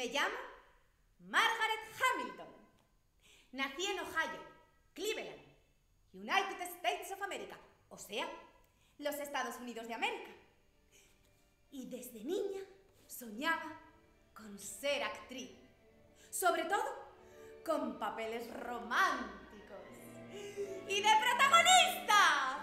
Me llamo Margaret Hamilton. Nací en Ohio, Cleveland, United States of America, o sea, los Estados Unidos de América. Y desde niña soñaba con ser actriz, sobre todo con papeles románticos y de protagonista.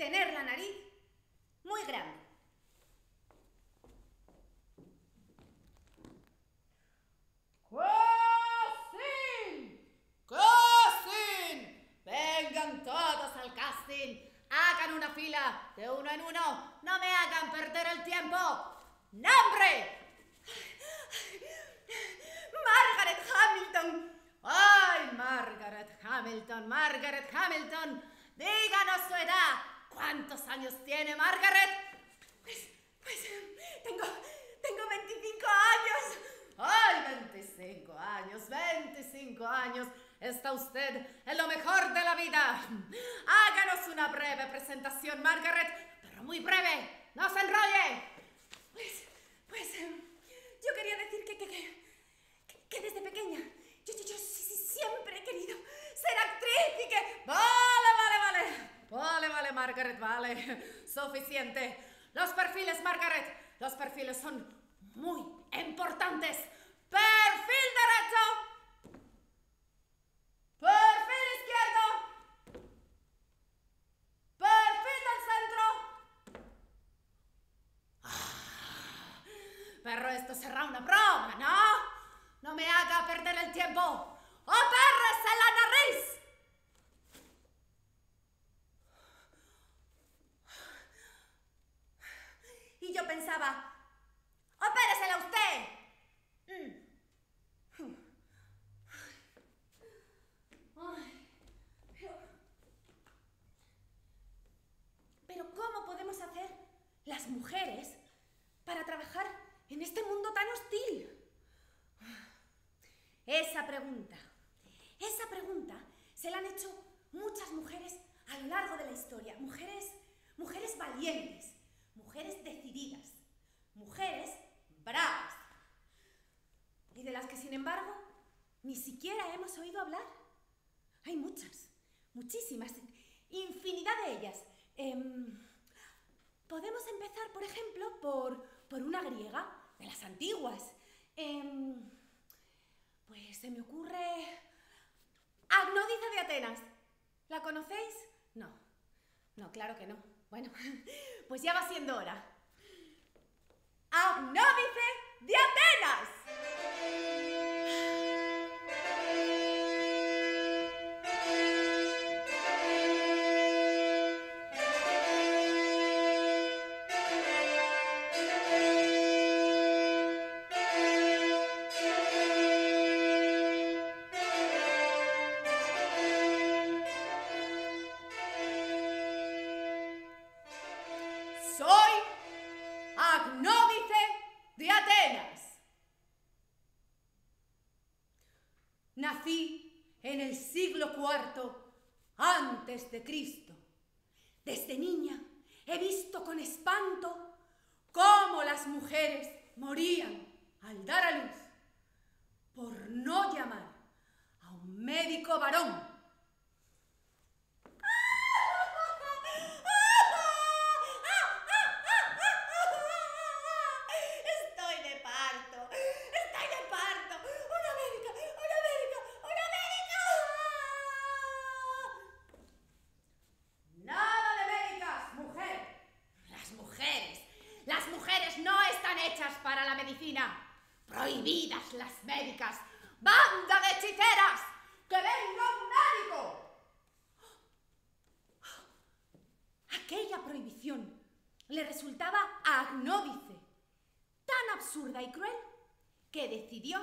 Tener la nariz muy grande. ¡Casting! ¡Casting! Vengan todos al casting. Hagan una fila de uno en uno. No me hagan perder el tiempo. ¡Nombre! Margaret Hamilton. ¡Ay, Margaret Hamilton! Margaret Hamilton. Díganos su edad. ¿Cuántos años tiene Margaret? Pues, pues, tengo, tengo 25 años. ¡Ay, 25 años! 25 años. Está usted en lo mejor de la vida. Háganos una breve presentación, Margaret, pero muy breve. ¡No se enrolle! Pues, pues, em, yo quería decir que, que, que, que desde pequeña, yo, yo, yo siempre he querido ser actriz y que... Vale, vale, vale. Vale, vale, Margaret, vale. Suficiente. Los perfiles, Margaret, los perfiles son muy importantes. Perfil derecho. Perfil izquierdo. Perfil del centro. Ah, Pero esto será una broma, ¿no? No me haga perder el tiempo. ¡Opérrese la nariz! Y yo pensaba, ¡opéresela usted! Mm. Ay, pero, pero ¿cómo podemos hacer las mujeres para trabajar en este mundo tan hostil? Esa pregunta, esa pregunta se la han hecho muchas mujeres a lo largo de la historia. Mujeres, mujeres valientes, mujeres decididas, mujeres bravas. Y de las que, sin embargo, ni siquiera hemos oído hablar. Hay muchas, muchísimas, infinidad de ellas. Em, podemos empezar, por ejemplo, por, por una griega, de las antiguas. Em, pues se me ocurre... Agnódice de Atenas. ¿La conocéis? No. No, claro que no. Bueno, pues ya va siendo hora. De Atenas. Nací en el siglo IV antes de Cristo. Desde niña he visto con espanto cómo las mujeres morían al dar a luz por no llamar a un médico varón. video.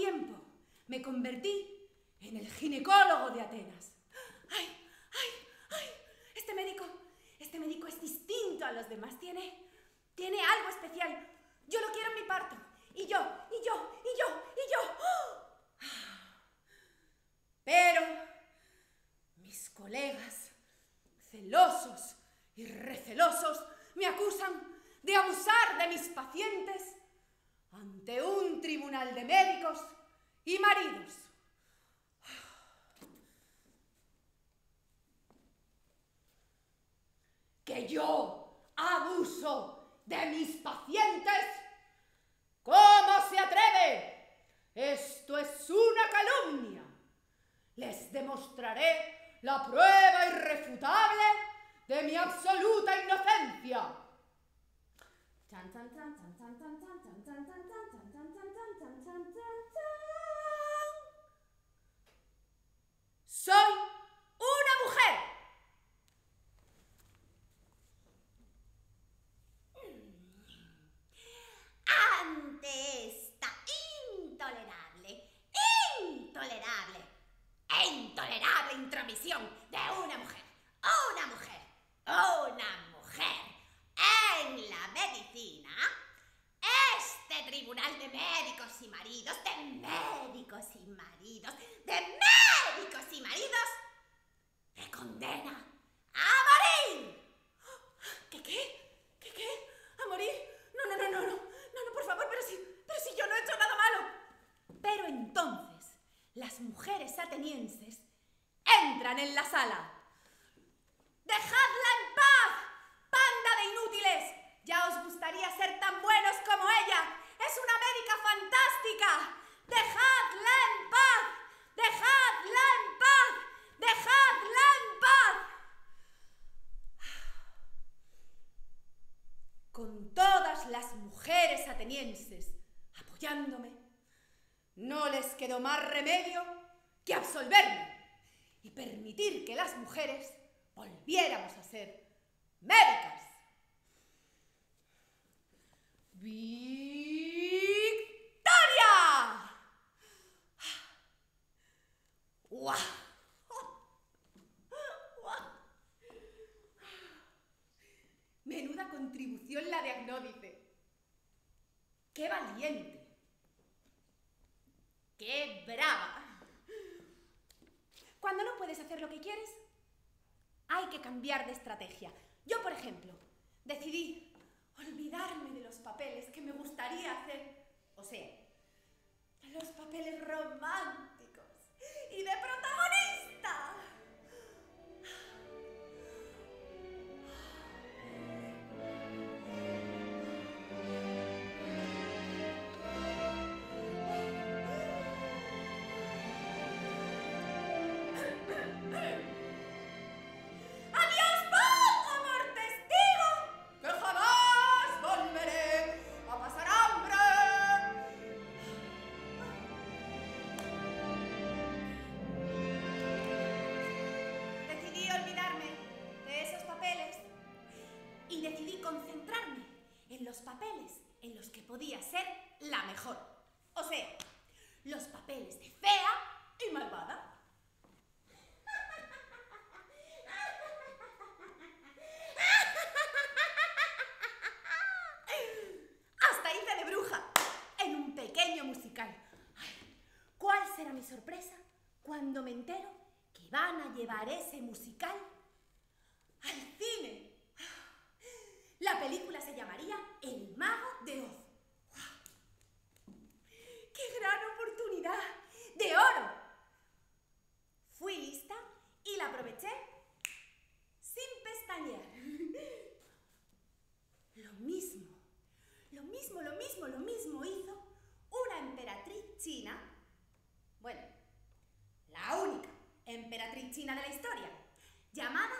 Tiempo me convertí en el ginecólogo de Atenas. ¡Ay, ay, ay! Este médico, este médico es distinto a los demás. Tiene, tiene algo especial. Yo lo quiero en mi parto. Y yo, y yo, y yo, y yo. Pero mis colegas, celosos y recelosos, me acusan de abusar de mis pacientes ante un tribunal de médicos y maridos. Que yo abuso de mis pacientes. ¿Cómo se atreve? Esto es una calumnia. Les demostraré la prueba irrefutable de mi absoluta inocencia. Chan, chan, chan, Soy una mujer. Ante esta intolerable, intolerable intolerable intromisión de una mujer, una mujer, una mujer en la medicina, este tribunal de médicos y maridos, de médicos y maridos, más remedio de estrategia. Yo, por ejemplo, decidí olvidarme de los papeles que me gustaría hacer, o sea, los papeles románticos. Y de pronto podía ser la mejor. O sea, los papeles de fea y malvada. Hasta hice de bruja en un pequeño musical. ¿Cuál será mi sorpresa cuando me entero que van a llevar ese musical China, bueno, la única emperatriz china de la historia, llamada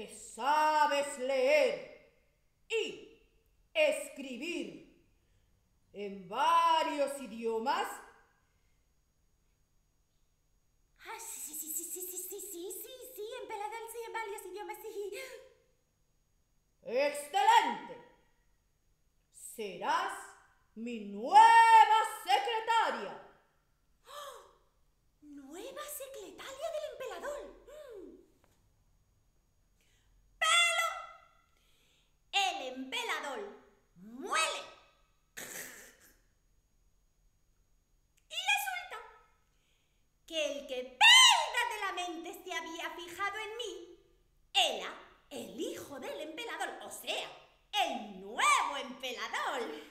que sabes leer y escribir en varios idiomas? Ah, sí, sí, sí, sí, sí, sí, sí, sí, sí, sí, en varios idiomas, sí. ¡Excelente! Serás mi nueva secretaria. ¿Nueva secretaria del imperio! el pelador muele. Y resulta que el que verdaderamente se había fijado en mí era el hijo del empelador, o sea, el nuevo empelador.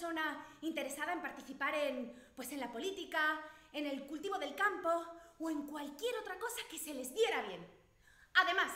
persona interesada en participar en, pues, en la política, en el cultivo del campo o en cualquier otra cosa que se les diera bien. Además,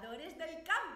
trabajadores del campo.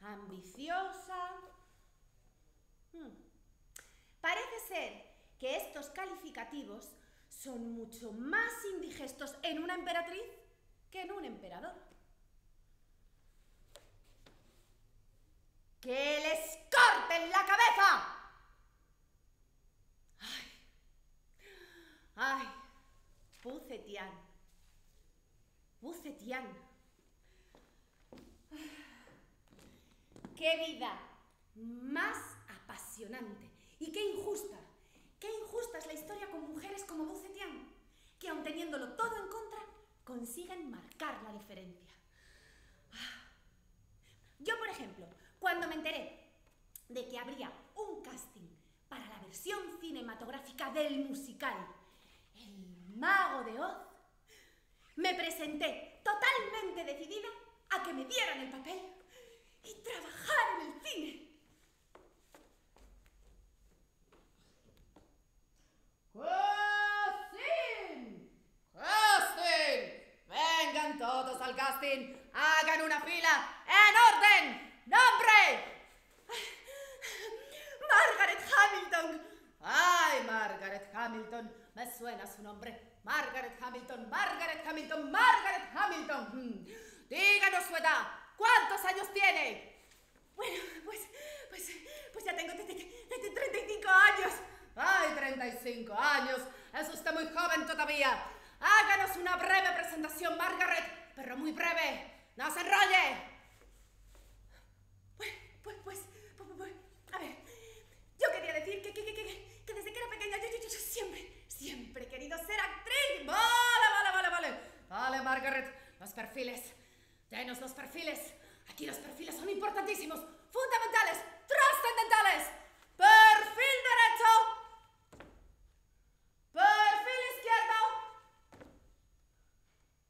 Ambiciosa. Hmm. Parece ser que estos calificativos son mucho más indigestos en una emperatriz que en un emperador. ¡Que les corten la cabeza! ¡Ay! ¡Ay! Pucetian. Pucetian. ¡Qué más apasionante! Y qué injusta. Qué injusta es la historia con mujeres como Bucetian, que aun teniéndolo todo en contra, consiguen marcar la diferencia. Ah. Yo, por ejemplo, cuando me enteré de que habría un casting para la versión cinematográfica del musical El Mago de Oz, me presenté totalmente decidida a que me dieran el papel y trabajar en el cine. ¡Casting! ¡Casting! Vengan todos al casting. Hagan una fila en orden. ¡Nombre! Margaret Hamilton. ¡Ay, Margaret Hamilton! Me suena su nombre. Margaret Hamilton, Margaret Hamilton, Margaret Hamilton. Hmm. Díganos su edad. ¿Cuántos años tiene? Bueno, pues, pues, pues ya tengo 35 años. ¡Ay, 35 años! Es usted muy joven todavía. Háganos una breve presentación, Margaret, pero muy breve. ¡No se enrolle! Pues, pues, pues, pues, pues, a ver, yo quería decir que, que, que, que, que desde que era pequeña yo, yo, yo, yo siempre, siempre he querido ser actriz. Vale, vale, vale, vale. Vale, Margaret, los perfiles. Denos los perfiles. Aquí los perfiles son importantísimos, fundamentales, trascendentales. Perfil derecho. Perfil izquierdo.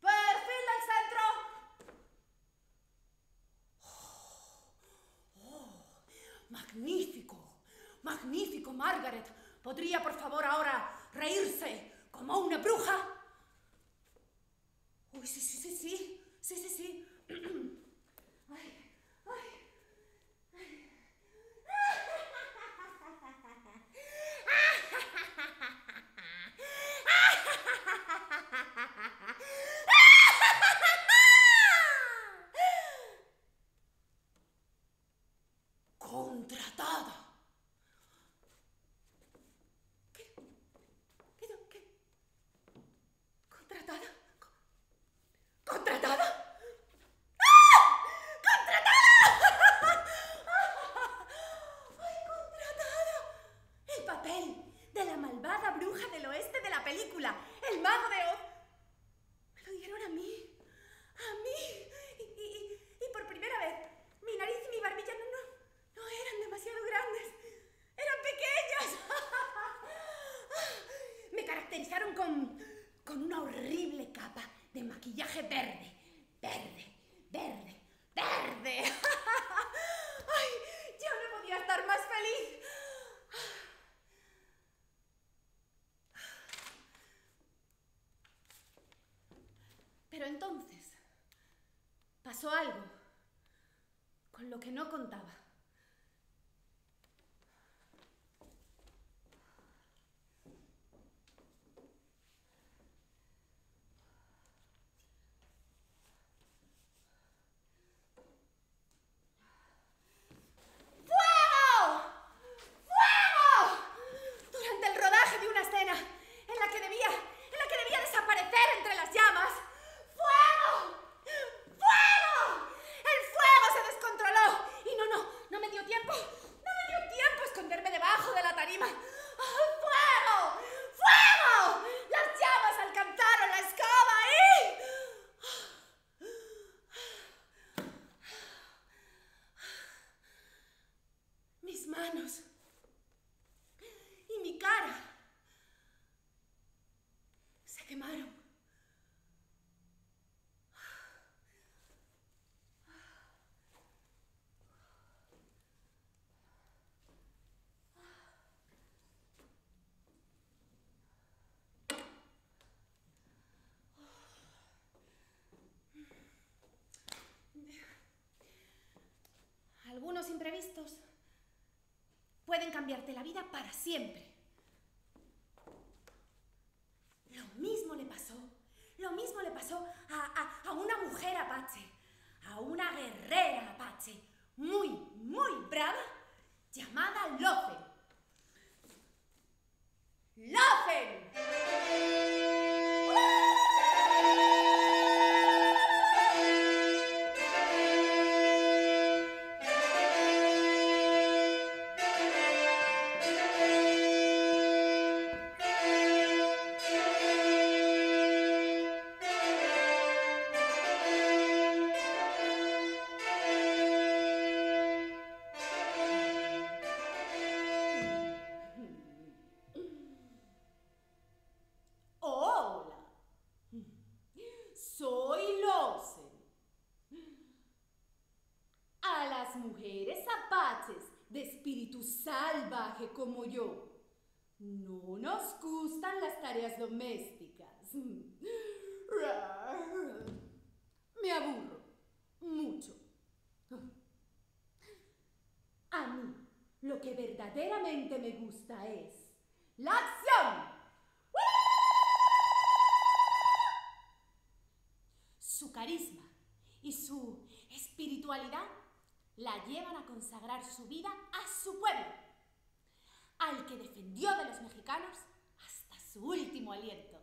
Perfil del centro. Oh, oh, magnífico, magnífico, Margaret. ¿Podría, por favor, ahora reírse como una bruja? Uy, sí, sí, sí, sí, sí, sí, sí. Ay, ay. Contratada. ¿Qué? ¿Qué? ¿Qué? ¿Contratada? Co- ¿Contratada? ¡Ah! ¡Contratada! ¡Ay, contratada! El papel de la malvada bruja del oeste de la película, El Mago de Oz. Me lo dieron a mí. A mí. Y, y- y por primera vez, mi nariz y mi barbilla no, no, no eran demasiado grandes. Eran pequeñas. Me caracterizaron con, con una horrible capa de maquillaje verde. Verde, verde, verde. ¡Ay! Ya no podía estar más feliz. Pero entonces pasó algo con lo que no contaba. ¡Fuego! ¡Fuego! Durante el rodaje de una escena en la que debía, en la que debía desaparecer entre las llamas. ¡Fuego! ¡Fuego! El fuego se descontroló y no, no, algunos imprevistos pueden cambiarte la vida para siempre. Lo mismo le pasó, lo mismo le pasó a, a una mujer apache, a una guerrera apache, muy, muy brava, llamada Lofen. ¡Lofen! La llevan a consagrar su vida a su pueblo, al que defendió de los mexicanos hasta su último aliento.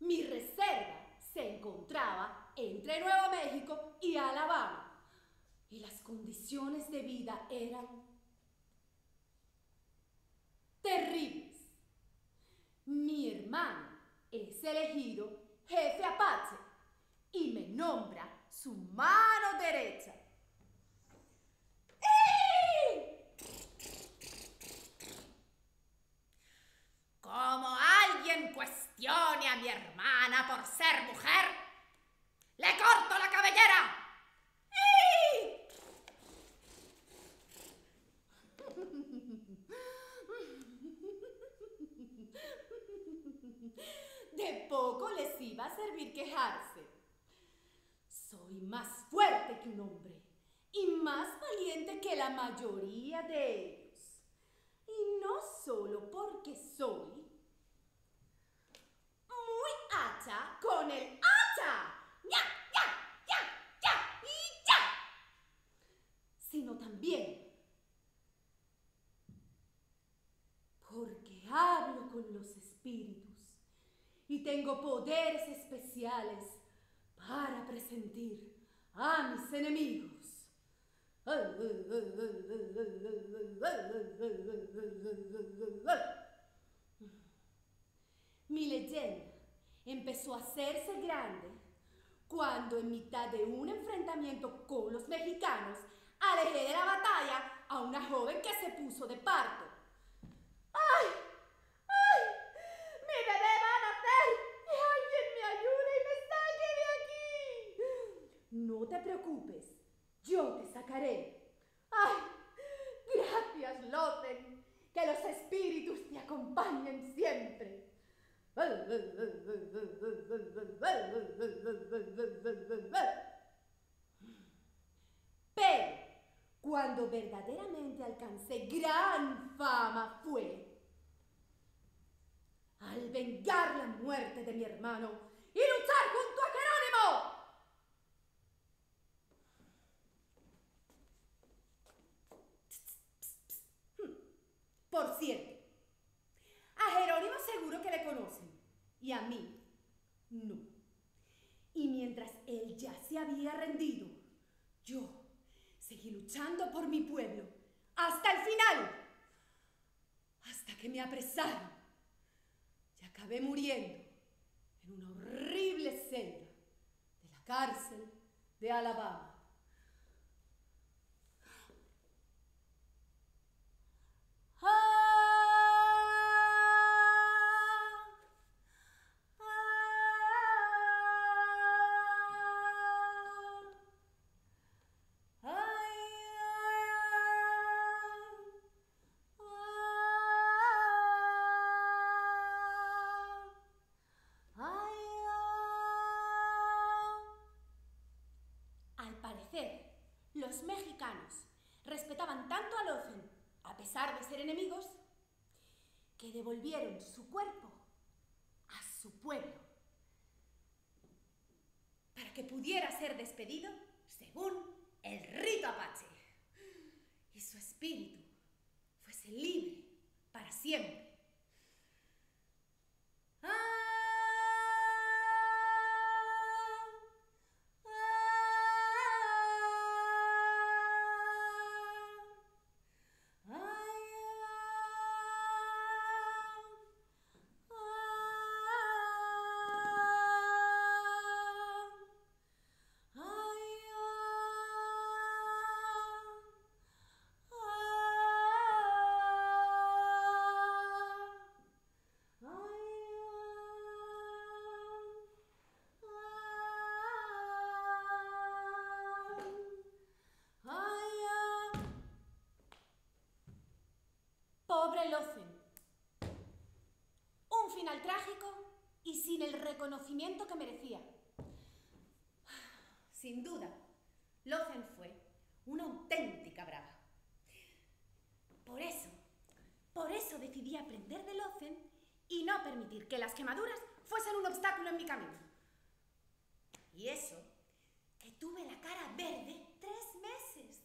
Mi reserva se encontraba entre Nuevo México y Alabama y las condiciones de vida eran terribles. Mi hermano es elegido jefe apache y me nombra su mano derecha. Como alguien cuestione a mi hermana por ser mujer, le corto la cabellera. De poco les iba a servir quejarse. Más fuerte que un hombre y más valiente que la mayoría de ellos. Y no solo porque soy muy hacha con el hacha. ¡Ya, ya, ya, ya y ya! Sino también porque hablo con los espíritus y tengo poderes especiales para presentir a mis enemigos. Mi leyenda empezó a hacerse grande cuando en mitad de un enfrentamiento con los mexicanos alejé de la batalla a una joven que se puso de parto. ¡Ay! ¡Mi bebé va a nacer! ¡Alguien me ayude y me saque de aquí! No te preocupes, yo te sacaré. ¡Ay! Gracias, Loten. Que los espíritus te acompañen siempre. Pero cuando verdaderamente alcancé gran fama fue al vengar la muerte de mi hermano y luchar junto a Jerónimo. Por cierto, a Jerónimo seguro que le conocen y a mí no. Y mientras él ya había rendido, yo seguí luchando por mi pueblo hasta el final, hasta que me apresaron y acabé muriendo en una horrible celda de la cárcel de Alabama. Que pudiera ser despedido según el rito apache y su espíritu fuese libre para siempre. Sin el reconocimiento que merecía. Sin duda, Locen fue una auténtica brava. Por eso, por eso decidí aprender de Locen y no permitir que las quemaduras fuesen un obstáculo en mi camino. Y eso, que tuve la cara verde tres meses.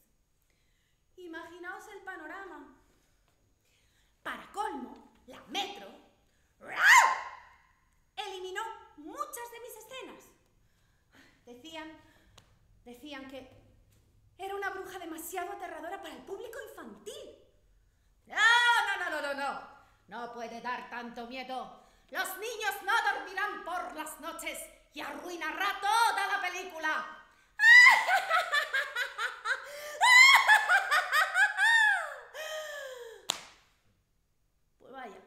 Imaginaos el panorama. Para colmo, la metro eliminó muchas de mis escenas. Decían, decían que era una bruja demasiado aterradora para el público infantil. No, no, no, no, no, no. No puede dar tanto miedo. Los niños no dormirán por las noches y arruinará toda la película. Pues vaya.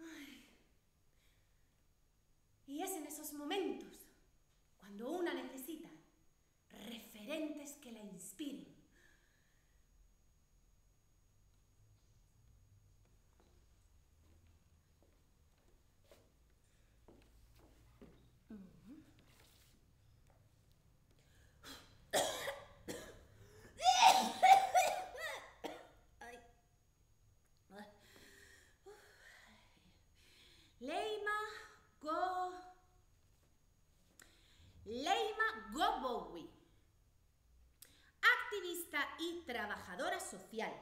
Ay. Y es en esos momentos cuando una necesita referentes que la inspiren. Leima Go. Leima Gobowi. Activista y trabajadora social.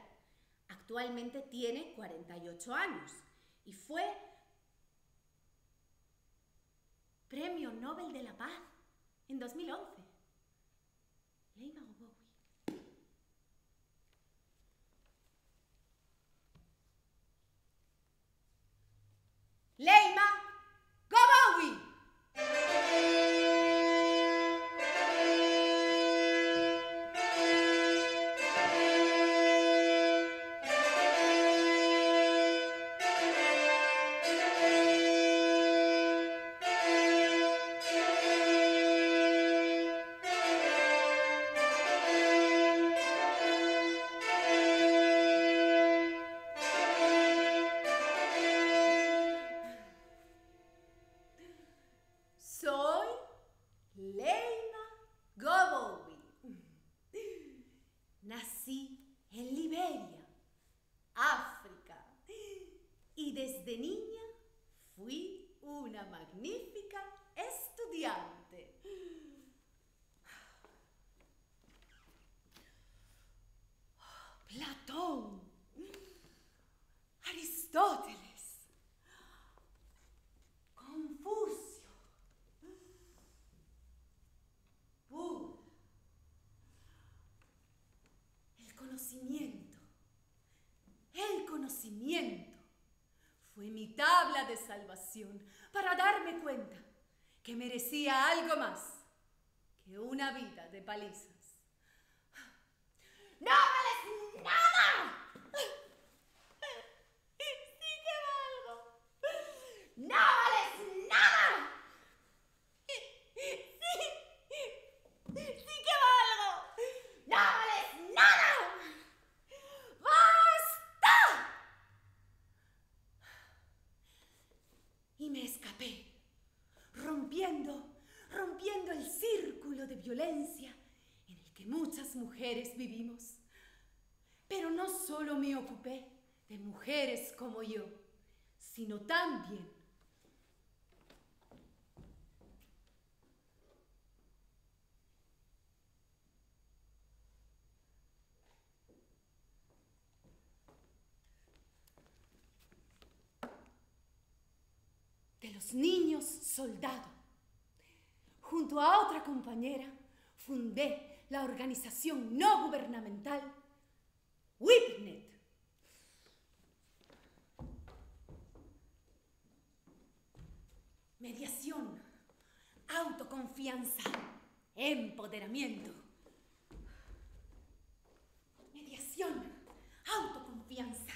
Actualmente tiene 48 años y fue Premio Nobel de la Paz en 2011. En Liberia, África, y desde niña fui una magnífica estudiante. De salvación para darme cuenta que merecía algo más que una vida de palizas. ¡No vales nada! ¡Sí que valgo! ¡No vales nada! ¡Sí! ¡Sí que valgo! ¡No vales nada! ¡Basta! Y me escapé, rompiendo, rompiendo el círculo de violencia en el que muchas mujeres vivimos. Pero no solo me ocupé de mujeres como yo, sino también de los niños soldado. Junto a otra compañera fundé la organización no gubernamental WIPNET. Mediación, autoconfianza, empoderamiento. Mediación, autoconfianza,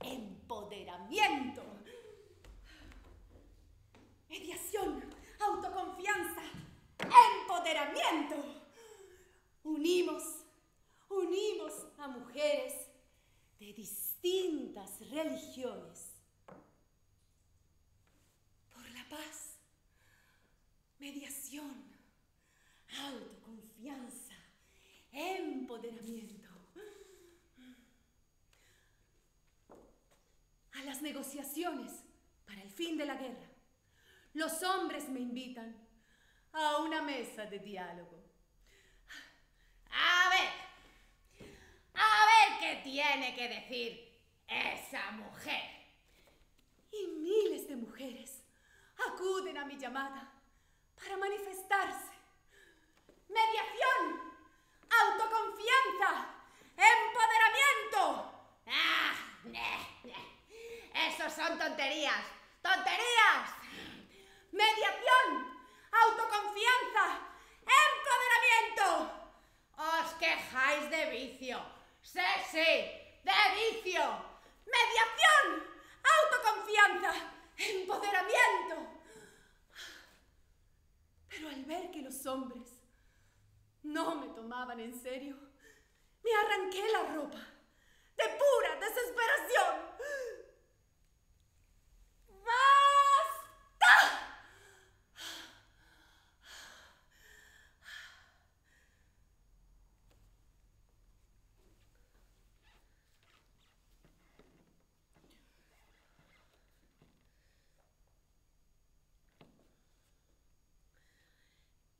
empoderamiento. Mediación, autoconfianza, empoderamiento. Unimos, unimos a mujeres de distintas religiones por paz, mediación, autoconfianza, empoderamiento. A las negociaciones para el fin de la guerra, los hombres me invitan a una mesa de diálogo. A ver, a ver qué tiene que decir esa mujer. Y miles de mujeres acuden a mi llamada para manifestarse. Mediación, autoconfianza, empoderamiento. Ah. Esos son tonterías, tonterías. Mediación, autoconfianza, empoderamiento. Os quejáis de vicio. Sí, sí, de vicio. Mediación, autoconfianza, empoderamiento. Pero al ver que los hombres no me tomaban en serio, me arranqué la ropa de pura desesperación. ¡Basta!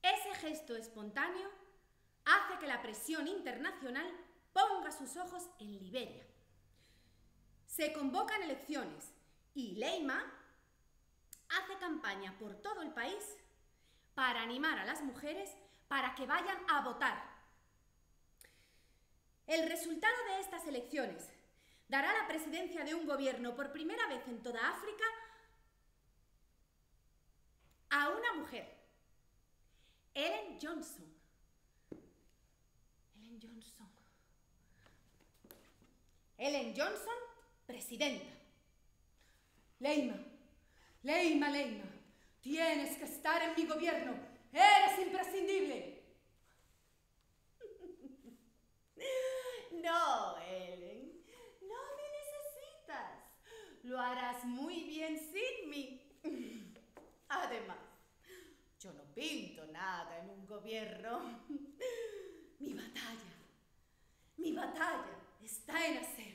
Ese gesto espontáneo hace que la presión internacional ponga sus ojos en Liberia. Se convocan elecciones y Leima hace campaña por todo el país para animar a las mujeres para que vayan a votar. El resultado de estas elecciones dará la presidencia de un gobierno por primera vez en toda África a una mujer. Ellen Johnson. Ellen Johnson. Ellen Johnson, presidenta. Leima, Leima, Leima, tienes que estar en mi gobierno. Eres imprescindible. No, Ellen, no me necesitas. Lo harás muy bien sin mí. Además, yo no pinto nada en un gobierno. Mi batalla, mi batalla está en hacer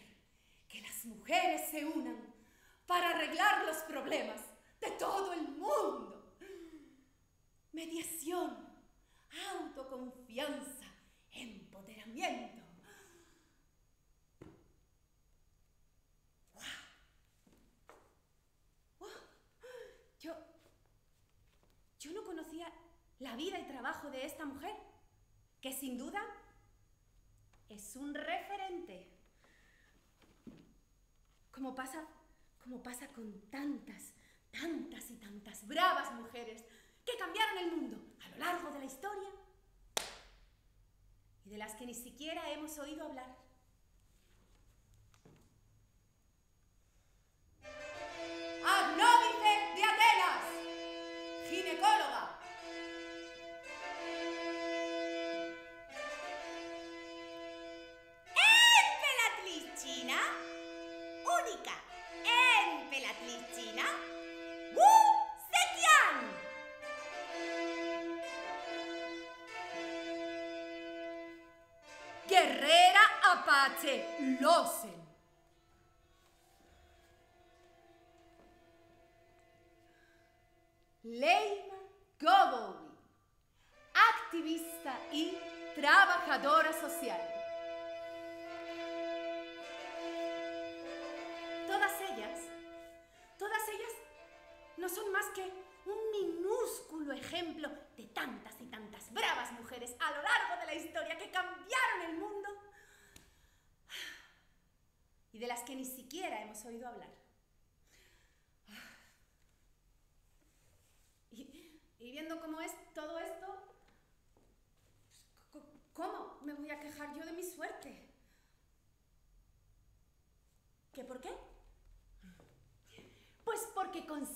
que las mujeres se unan para arreglar los problemas de todo el mundo. Mediación, autoconfianza, empoderamiento. ¡Guau! ¡Guau! Yo, yo no conocía la vida y trabajo de esta mujer, que sin duda es un referente. Como pasa, como pasa con tantas, tantas y tantas bravas mujeres que cambiaron el mundo a lo largo de la historia y de las que ni siquiera hemos oído hablar. Apache Losen. Leima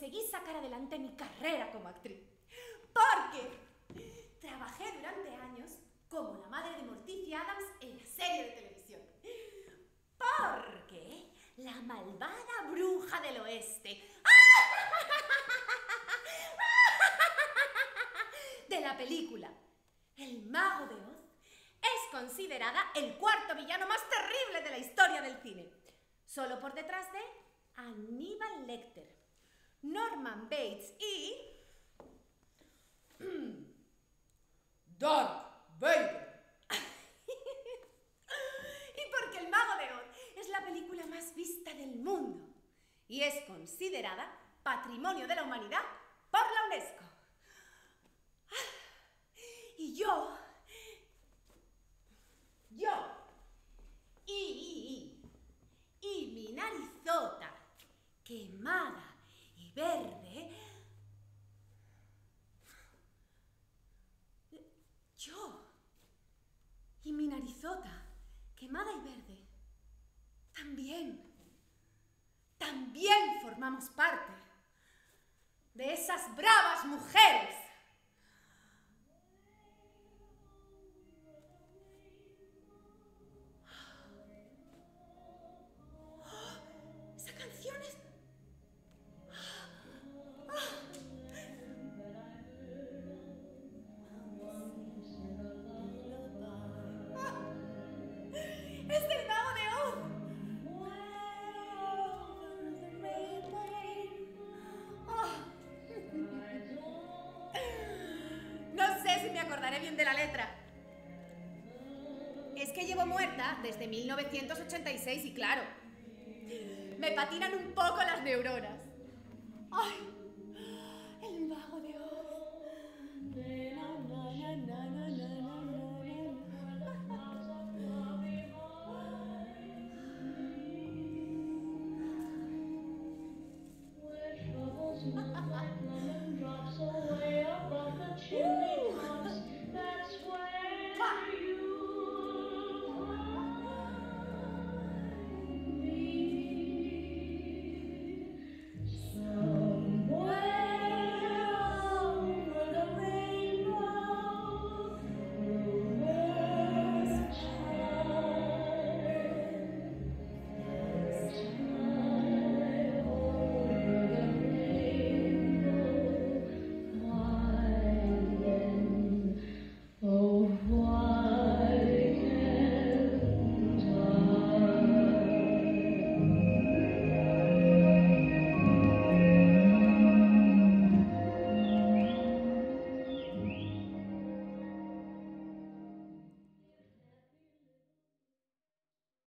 conseguí sacar adelante mi carrera como actriz. Porque trabajé durante años como la madre de Morticia Adams en la serie de televisión. Porque la malvada bruja del oeste de la película El mago de Oz es considerada el cuarto villano más terrible de la historia del cine. Solo por detrás de Aníbal Lecter, Norman Bates y... Darth Vader. y porque El Mago de Oz es la película más vista del mundo y es considerada Patrimonio de la Humanidad por la UNESCO. Y yo... Yo... Y... Y mi narizota quemada verde. Yo y mi narizota quemada y verde también, también formamos parte de esas bravas mujeres de la letra. Es que llevo muerta desde 1986 y claro, me patinan un poco las neuronas. Ay,